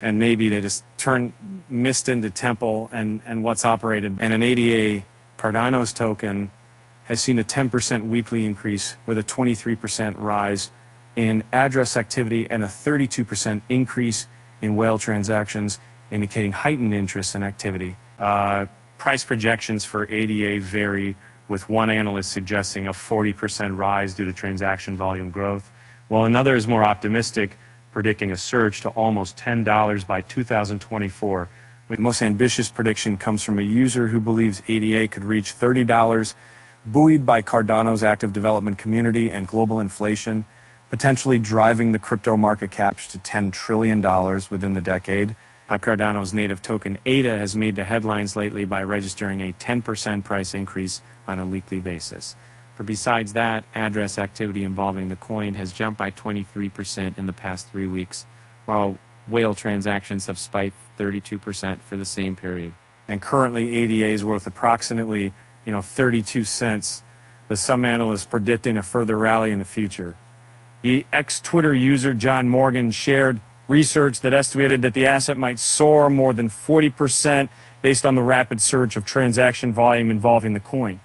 and maybe they just turn mist into temple and, and what's operated. And an ADA Cardano's token has seen a 10% weekly increase with a 23% rise in address activity and a 32% increase in whale transactions, indicating heightened interest and activity. Uh, price projections for ADA vary, with one analyst suggesting a 40% rise due to transaction volume growth, while another is more optimistic, predicting a surge to almost $10 by 2024. The most ambitious prediction comes from a user who believes ADA could reach $30, buoyed by Cardano's active development community and global inflation, potentially driving the crypto market cap to $10 trillion within the decade. Cardano's native token ADA has made the headlines lately by registering a 10% price increase on a weekly basis. Besides that, address activity involving the coin has jumped by 23% in the past three weeks, while whale transactions have spiked 32% for the same period. And currently, ADA is worth approximately, you know, 32 cents, with some analysts predicting a further rally in the future. The ex-Twitter user John Morgan shared research that estimated that the asset might soar more than 40% based on the rapid surge of transaction volume involving the coin.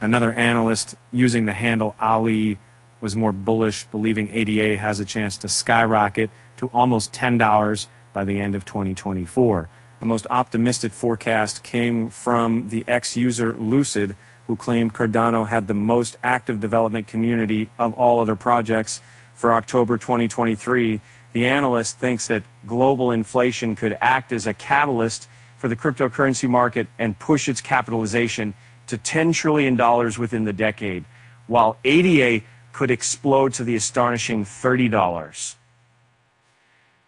Another analyst using the handle Ali was more bullish, believing ADA has a chance to skyrocket to almost $10 by the end of 2024. The most optimistic forecast came from the ex-user Lucid, who claimed Cardano had the most active development community of all other projects for October 2023 the analyst thinks that global inflation could act as a catalyst for the cryptocurrency market and push its capitalization to $10 trillion within the decade, while ADA could explode to the astonishing $30.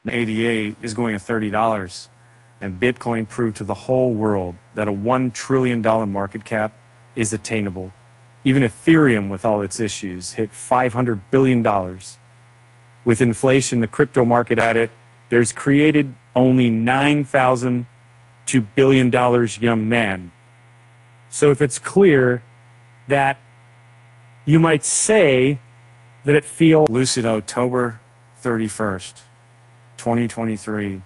ADA is going at $30, and Bitcoin proved to the whole world that a $1 trillion market cap is attainable. Even Ethereum, with all its issues, hit $500 billion with inflation, the crypto market at it, there's created only 9,000 to billion dollars young men. So if it's clear that you might say that it feels lucid October 31st, 2023,